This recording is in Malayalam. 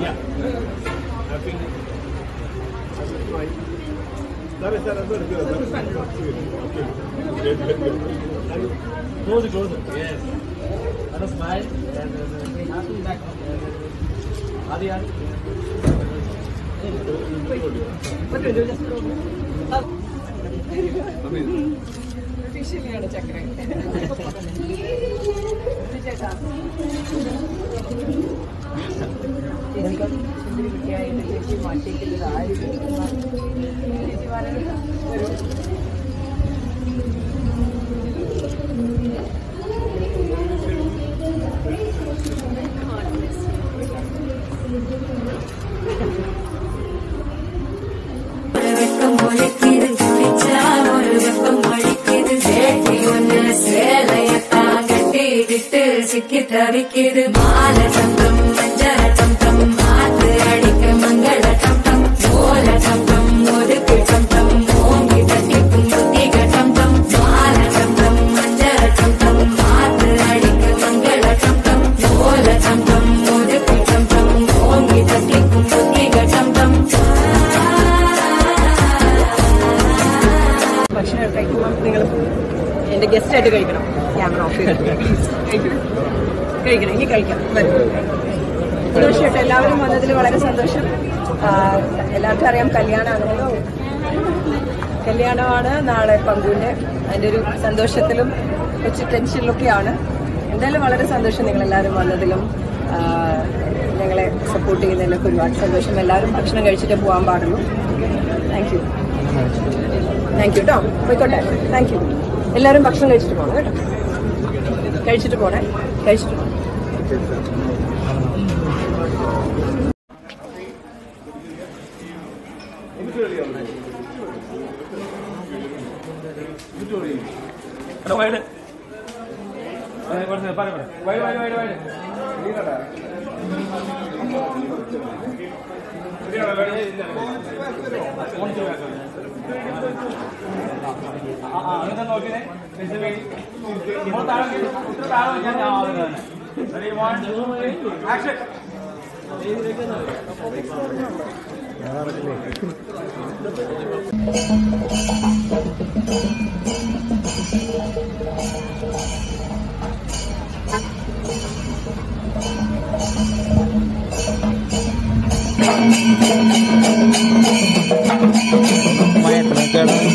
Yeah. I That is that is that. Okay. Close close. Yes. And smile. And uh, uh happy back. Uh, Adi, Adi. What do you just oh. Officially, you got a check, right? കുടുംബം സുന്ദരിക്കുട്ടിയായി ചേച്ചി മാറ്റിയിരിക്കുന്നത് ആര് ചേച്ചി വളരെ ഒരു சிக்கி தவிக்கிது மால சங்கம் மஞ்சள் அடிக்க மங்கள சந்தம் ஓல சந்தம் ஒதுக்கு சந்தம் ஓங்கி தட்டிக்கும் புத்திக சந்தம் மாலை சந்தம் மஞ்சள சந்தம் மாத்து அடிக்க மங்கள சந்தம் ஓல சந்தம் ஒதுக்கு சந்தம் ஓங்கி தட்டிக்கும் புத்திக சந்தம் ഭക്ഷണം കഴിക്കുമ്പോൾ നിങ്ങൾ എൻ്റെ ഗസ്റ്റായിട്ട് കഴിക്കണം ക്യാമറ ഓഫ് ചെയ്തിട്ട് പ്ലീസ് കഴിക്കണം കഴിക്കണം ഇനി കഴിക്കണം സന്തോഷമായിട്ട് എല്ലാവരും വന്നതിൽ വളരെ സന്തോഷം. എല്ലാവർക്കും അറിയാം കല്യാണമാണല്ലോ കല്യാണമാണ് നാളെ പങ്കുവിന്റെ അതിന്റെ ഒരു സന്തോഷത്തിലും കുറച്ച് ടെൻഷനിലൊക്കെയാണ്. എന്തായാലും വളരെ സന്തോഷം നിങ്ങളെല്ലാവരും വന്നതിലും ഞങ്ങളെ സപ്പോർട്ട് ചെയ്യുന്നതിലൊക്കെ ഒരുപാട് സന്തോഷം. എല്ലാവരും ഭക്ഷണം കഴിച്ചിട്ട് പോകാൻ പാടുള്ളൂ. താങ്ക് യു താങ്ക് യു കേട്ടോ പോയിക്കോട്ടെ. താങ്ക് യു എല്ലാവരും ഭക്ഷണം കഴിച്ചിട്ട് പോകണം കേട്ടോ. കഴിച്ചിട്ട് പോണേ. കഴിച്ചിട്ട് പോകണം എടാ, വൈഡ് കുറച്ച് പറ, വൈഡ് വൈഡ് വൈഡ് വൈഡ് നോക്കിയേ. താഴെ താഴെ ഞാൻ ആദ്യം തന്നെ. Ready, one, two, three, Main tenaga.